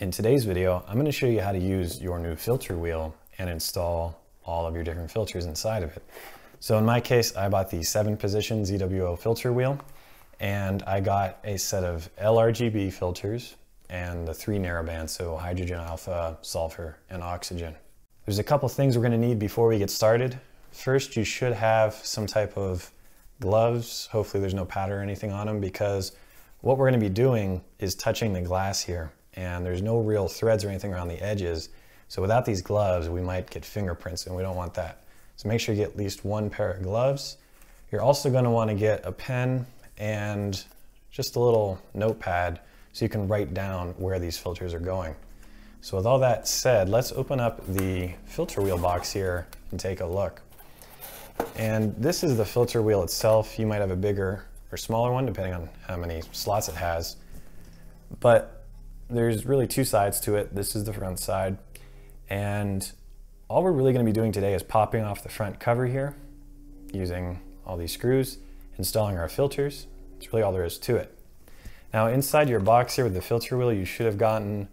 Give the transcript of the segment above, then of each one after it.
In today's video, I'm going to show you how to use your new filter wheel and install all of your different filters inside of it. So in my case, I bought the seven position ZWO filter wheel and I got a set of LRGB filters and the three narrowbands, so hydrogen alpha, sulfur, and oxygen. There's a couple things we're going to need before we get started. First, you should have some type of gloves. Hopefully there's no powder or anything on them because what we're going to be doing is touching the glass here and there's no real threads or anything around the edges. So without these gloves, we might get fingerprints and we don't want that. So make sure you get at least one pair of gloves. You're also going to want to get a pen and just a little notepad so you can write down where these filters are going. So with all that said, let's open up the filter wheel box here and take a look. And this is the filter wheel itself. You might have a bigger or smaller one depending on how many slots it has. But there's really two sides to it. This is the front side. And all we're really gonna be doing today is popping off the front cover here using all these screws, installing our filters. That's really all there is to it. Now inside your box here with the filter wheel, you should have gotten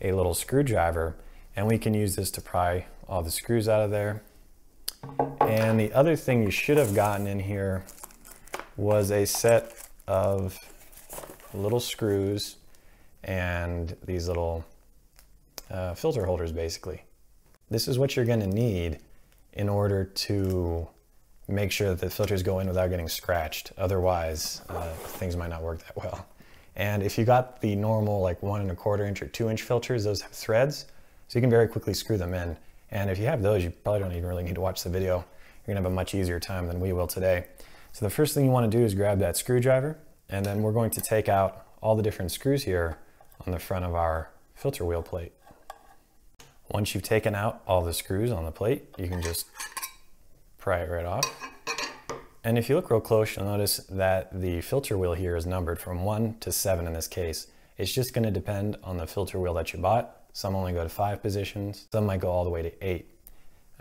a little screwdriver and we can use this to pry all the screws out of there. And the other thing you should have gotten in here was a set of little screws and these little uh, filter holders basically. This is what you're gonna need in order to make sure that the filters go in without getting scratched. Otherwise, uh, things might not work that well. And if you got the normal like one and a quarter inch or two inch filters, those have threads, so you can very quickly screw them in. And if you have those, you probably don't even really need to watch the video. You're gonna have a much easier time than we will today. So the first thing you wanna do is grab that screwdriver, and then we're going to take out all the different screws here on the front of our filter wheel plate. Once you've taken out all the screws on the plate, you can just pry it right off. And if you look real close, you'll notice that the filter wheel here is numbered from one to seven in this case. It's just gonna depend on the filter wheel that you bought. Some only go to five positions, some might go all the way to eight.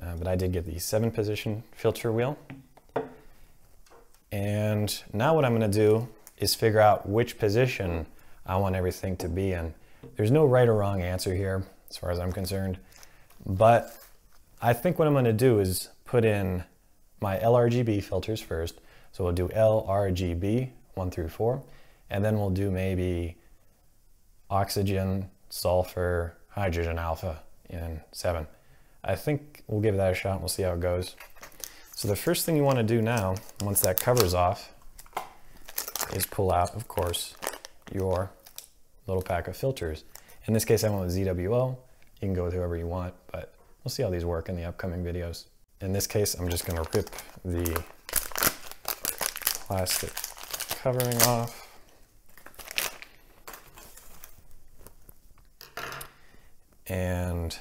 Uh, but I did get the seven position filter wheel. And now what I'm gonna do is figure out which position I want everything to be in. There's no right or wrong answer here, as far as I'm concerned. But I think what I'm going to do is put in my LRGB filters first. So we'll do LRGB 1 through 4, and then we'll do maybe oxygen, sulfur, hydrogen alpha in 7. I think we'll give that a shot and we'll see how it goes. So the first thing you want to do now, once that cover's off, is pull out, of course, your little pack of filters. In this case, I went with ZWO. You can go with whoever you want, but we'll see how these work in the upcoming videos. In this case, I'm just gonna rip the plastic covering off. And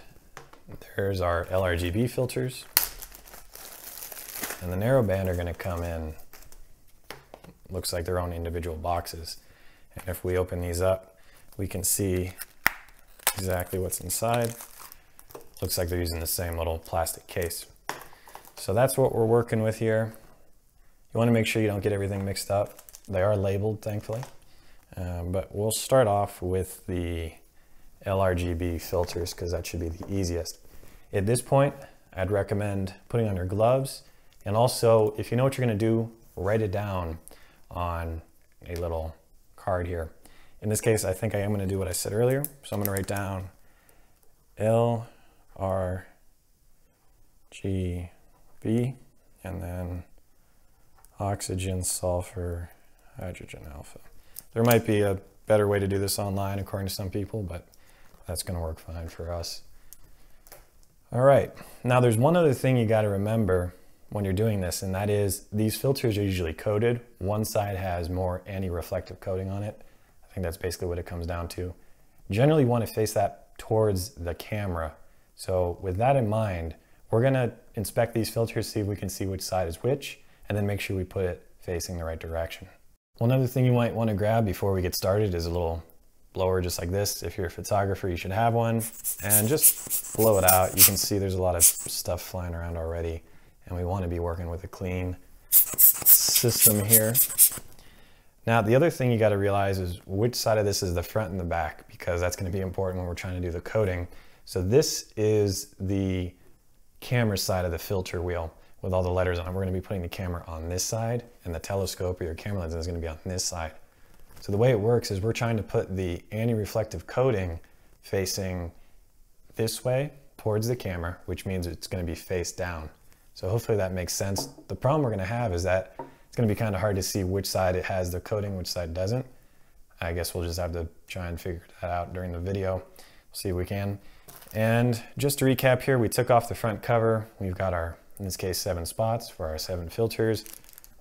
there's our LRGB filters. And the narrowband are gonna come in, looks like their own individual boxes. And if we open these up, we can see exactly what's inside. Looks like they're using the same little plastic case. So that's what we're working with here. You want to make sure you don't get everything mixed up. They are labeled, thankfully. Um, but we'll start off with the LRGB filters because that should be the easiest. At this point, I'd recommend putting on your gloves. And also, if you know what you're going to do, write it down on a little card here. In this case, I think I am going to do what I said earlier. So I'm going to write down L, R, G, B, and then oxygen, sulfur, hydrogen alpha. There might be a better way to do this online according to some people, but that's going to work fine for us. All right, now there's one other thing you got to remember when you're doing this, and that is these filters are usually coated. One side has more anti-reflective coating on it. I think that's basically what it comes down to. Generally, you want to face that towards the camera. So with that in mind, we're going to inspect these filters, see if we can see which side is which, and then make sure we put it facing the right direction. One other thing you might want to grab before we get started is a little blower just like this. If you're a photographer, you should have one. And just blow it out. You can see there's a lot of stuff flying around already and we want to be working with a clean system here. Now, the other thing you got to realize is which side of this is the front and the back, because that's going to be important when we're trying to do the coating. So this is the camera side of the filter wheel with all the letters on it. We're going to be putting the camera on this side, and the telescope or your camera lens is going to be on this side. So the way it works is we're trying to put the anti-reflective coating facing this way towards the camera, which means it's going to be face down. So hopefully that makes sense. The problem we're going to have is that it's going to be kind of hard to see which side it has the coating, which side doesn't. I guess we'll just have to try and figure that out during the video. See if we can. And just to recap here, we took off the front cover. We've got our, in this case, seven spots for our seven filters.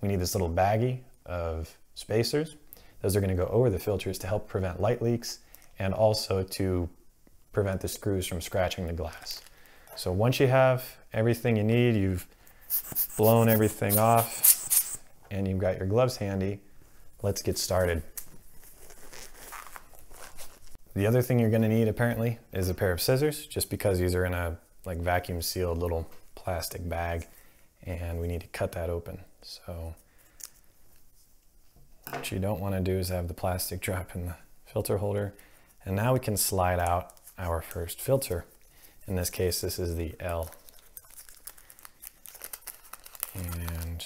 We need this little baggie of spacers. Those are gonna go over the filters to help prevent light leaks and also to prevent the screws from scratching the glass. So once you have everything you need, you've blown everything off and you've got your gloves handy, let's get started. The other thing you're gonna need apparently is a pair of scissors, just because these are in a like vacuum sealed little plastic bag and we need to cut that open. So what you don't wanna do is have the plastic drop in the filter holder. And now we can slide out our first filter. In this case, this is the L. And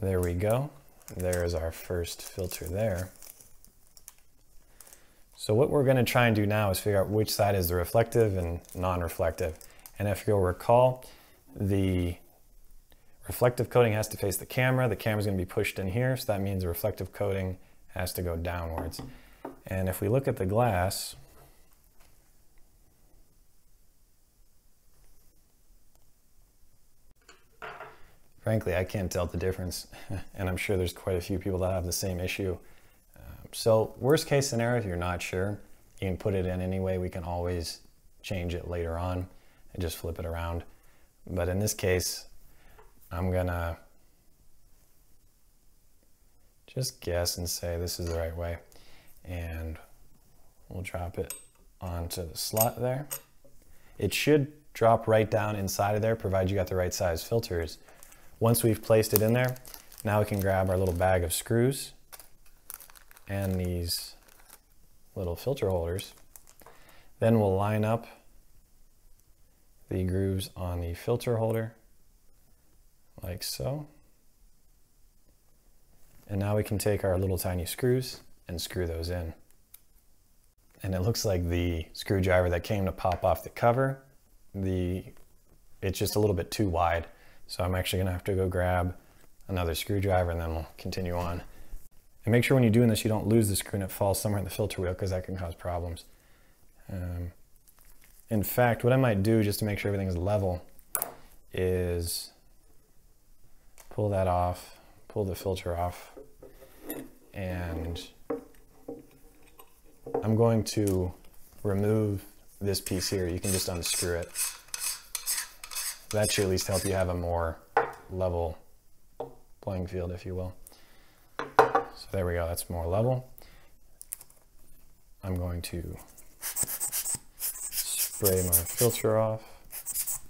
there we go. There is our first filter there. So what we're going to try and do now is figure out which side is the reflective and non-reflective. And if you'll recall, the reflective coating has to face the camera. The camera is going to be pushed in here, so that means the reflective coating has to go downwards. And if we look at the glass, frankly, I can't tell the difference. and I'm sure there's quite a few people that have the same issue. Um, so worst case scenario, if you're not sure, you can put it in anyway. We can always change it later on and just flip it around. But in this case, I'm gonna just guess and say this is the right way. And we'll drop it onto the slot there. It should drop right down inside of there, provided you got the right size filters. Once we've placed it in there, now we can grab our little bag of screws and these little filter holders. Then we'll line up the grooves on the filter holder like so. And now we can take our little tiny screws and screw those in. And it looks like the screwdriver that came to pop off the cover, the it's just a little bit too wide. So I'm actually gonna have to go grab another screwdriver and then we'll continue on. And make sure when you're doing this, you don't lose the screw and it falls somewhere in the filter wheel because that can cause problems. Um, in fact, what I might do just to make sure everything is level is pull that off, pull the filter off, and I'm going to remove this piece here. You can just unscrew it. That should at least help you have a more level playing field, if you will. So there we go, that's more level. I'm going to spray my filter off.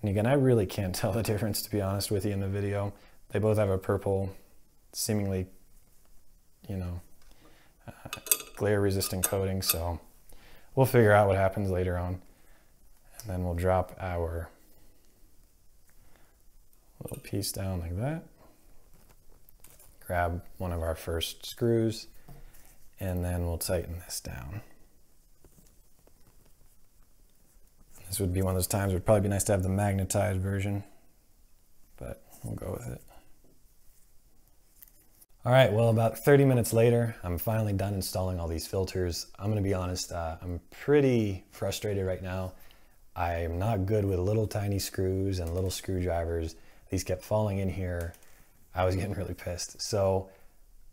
And again, I really can't tell the difference, to be honest with you, in the video. They both have a purple, seemingly, you know, uh, glare-resistant coating, so we'll figure out what happens later on. And then we'll drop our little piece down like that grab one of our first screws and then we'll tighten this down. This would be one of those times it would probably be nice to have the magnetized version, but we'll go with it. All right, well, about 30 minutes later, I'm finally done installing all these filters. I'm gonna be honest, uh, I'm pretty frustrated right now. I'm not good with little tiny screws and little screwdrivers. These kept falling in here I was getting really pissed. So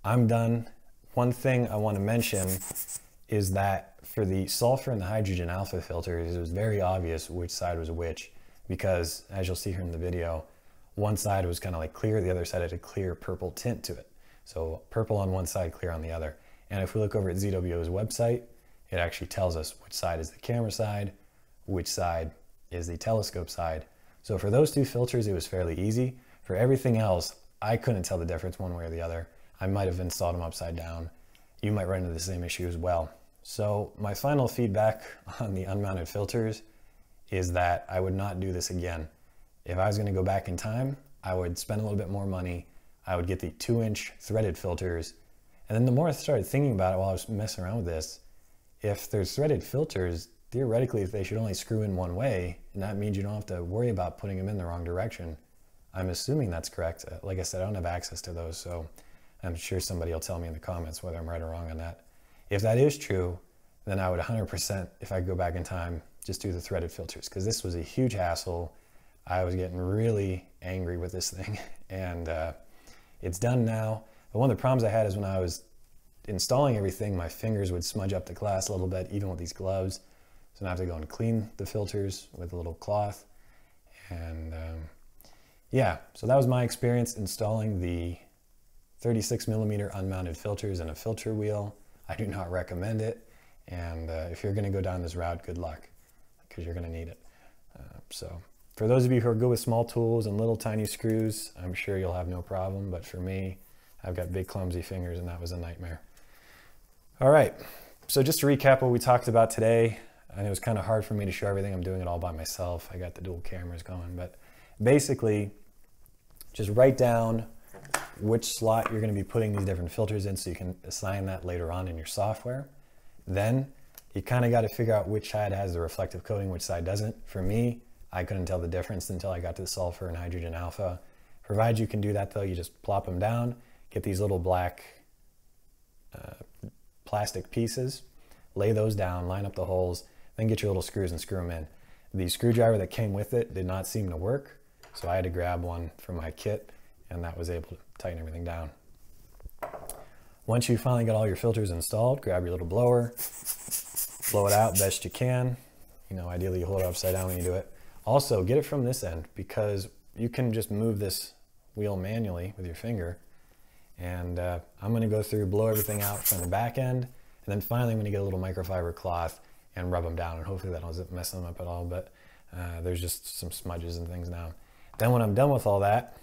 I'm done. One thing I want to mention is that for the sulfur and the hydrogen alpha filters, it was very obvious which side was which because as you'll see here in the video, one side was kind of like clear, the other side had a clear purple tint to it. So purple on one side, clear on the other. And if we look over at ZWO's website, it actually tells us which side is the camera side, which side is the telescope side. So for those two filters, it was fairly easy. For everything else, I couldn't tell the difference one way or the other. I might have installed them upside down. You might run into the same issue as well. So my final feedback on the unmounted filters is that I would not do this again. If I was gonna go back in time, I would spend a little bit more money. I would get the two inch threaded filters. And then the more I started thinking about it while I was messing around with this, if there's threaded filters, theoretically if they should only screw in one way, and that means you don't have to worry about putting them in the wrong direction. I'm assuming that's correct. Uh, like I said, I don't have access to those, so I'm sure somebody will tell me in the comments whether I'm right or wrong on that. If that is true, then I would 100%, if I go back in time, just do the threaded filters because this was a huge hassle. I was getting really angry with this thing and uh, it's done now. But one of the problems I had is when I was installing everything, my fingers would smudge up the glass a little bit, even with these gloves. So now I have to go and clean the filters with a little cloth. And um, yeah, so that was my experience installing the 36 millimeter unmounted filters and a filter wheel. I do not recommend it. And uh, if you're gonna go down this route, good luck, because you're gonna need it. Uh, so for those of you who are good with small tools and little tiny screws, I'm sure you'll have no problem. But for me, I've got big clumsy fingers and that was a nightmare. All right, so just to recap what we talked about today, and it was kind of hard for me to show everything. I'm doing it all by myself. I got the dual cameras going, but basically just write down which slot you're going to be putting these different filters in so you can assign that later on in your software. Then you kind of got to figure out which side has the reflective coating, which side doesn't. For me, I couldn't tell the difference until I got to the sulfur and hydrogen alpha. Provided you can do that though, you just plop them down, get these little black uh, plastic pieces, lay those down, line up the holes, then get your little screws and screw them in. The screwdriver that came with it did not seem to work, so I had to grab one from my kit and that was able to tighten everything down. Once you finally got all your filters installed, grab your little blower, blow it out best you can. You know, ideally you hold it upside down when you do it. Also, get it from this end because you can just move this wheel manually with your finger. And uh, I'm gonna go through, blow everything out from the back end. And then finally, I'm gonna get a little microfiber cloth and rub them down. And hopefully that doesn't mess them up at all. But uh, there's just some smudges and things now. Then when I'm done with all that,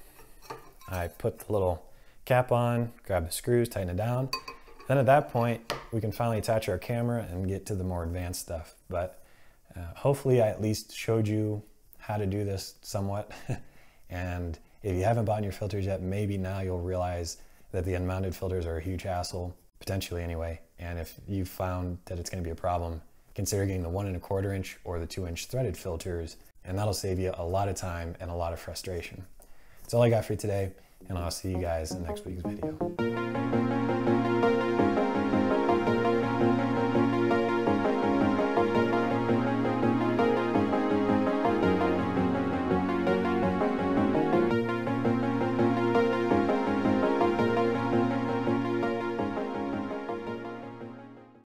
I put the little cap on, grab the screws, tighten it down. Then at that point, we can finally attach our camera and get to the more advanced stuff. But uh, hopefully I at least showed you how to do this somewhat. and if you haven't bought your filters yet, maybe now you'll realize that the unmounted filters are a huge hassle, potentially anyway. And if you found that it's gonna be a problem, consider getting the one and a quarter inch or the two inch threaded filters, and that'll save you a lot of time and a lot of frustration. That's all I got for you today, and I'll see you guys in next week's video.